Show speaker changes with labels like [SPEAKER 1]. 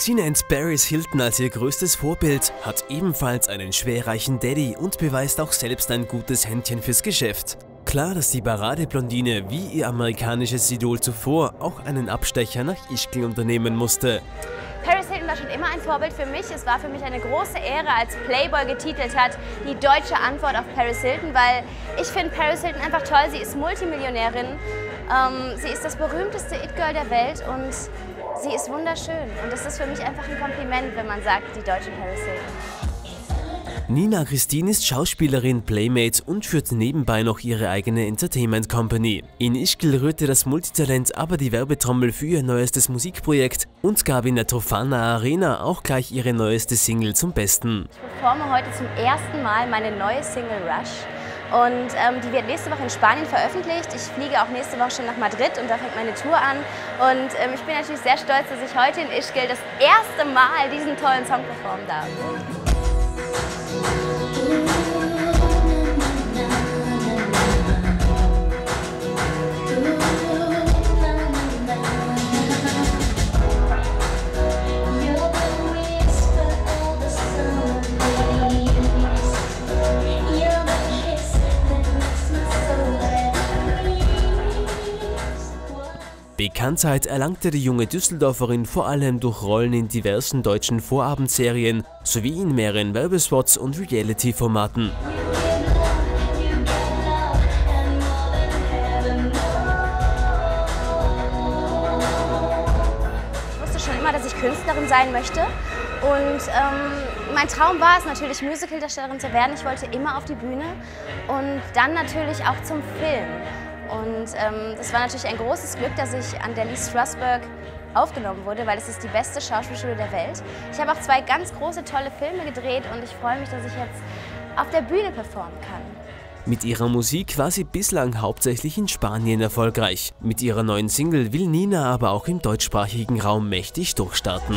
[SPEAKER 1] Sie nennt Paris Hilton als ihr größtes Vorbild, hat ebenfalls einen schwerreichen Daddy und beweist auch selbst ein gutes Händchen fürs Geschäft. Klar, dass die Paradeblondine wie ihr amerikanisches Idol zuvor auch einen Abstecher nach Ischgl unternehmen musste.
[SPEAKER 2] Paris Hilton war schon immer ein Vorbild für mich. Es war für mich eine große Ehre, als Playboy getitelt hat, die deutsche Antwort auf Paris Hilton, weil ich finde Paris Hilton einfach toll. Sie ist Multimillionärin, ähm, sie ist das berühmteste It-Girl der Welt und sie ist wunderschön. Und das ist für mich einfach ein Kompliment, wenn man sagt, die deutsche Paris Hilton.
[SPEAKER 1] Nina Christine ist Schauspielerin, Playmate und führt nebenbei noch ihre eigene Entertainment Company. In Ischgl rührte das Multitalent aber die Werbetrommel für ihr neuestes Musikprojekt und gab in der Trofana Arena auch gleich ihre neueste Single zum Besten.
[SPEAKER 2] Ich performe heute zum ersten Mal meine neue Single Rush. Und ähm, die wird nächste Woche in Spanien veröffentlicht. Ich fliege auch nächste Woche schon nach Madrid und da fängt meine Tour an. Und ähm, ich bin natürlich sehr stolz, dass ich heute in Ischgl das erste Mal diesen tollen Song performen darf.
[SPEAKER 1] Bekanntheit erlangte die junge Düsseldorferin vor allem durch Rollen in diversen deutschen Vorabendserien sowie in mehreren Werbespots und Reality-Formaten.
[SPEAKER 2] Ich wusste schon immer, dass ich Künstlerin sein möchte. Und ähm, mein Traum war es natürlich, Musicaldarstellerin zu werden. Ich wollte immer auf die Bühne und dann natürlich auch zum Film. Und ähm, das war natürlich ein großes Glück, dass ich an der Lee Strasberg aufgenommen wurde, weil es ist die beste Schauspielschule der Welt. Ich habe auch zwei ganz große, tolle Filme gedreht und ich freue mich, dass ich jetzt auf der Bühne performen kann.
[SPEAKER 1] Mit ihrer Musik war sie bislang hauptsächlich in Spanien erfolgreich. Mit ihrer neuen Single will Nina aber auch im deutschsprachigen Raum mächtig durchstarten.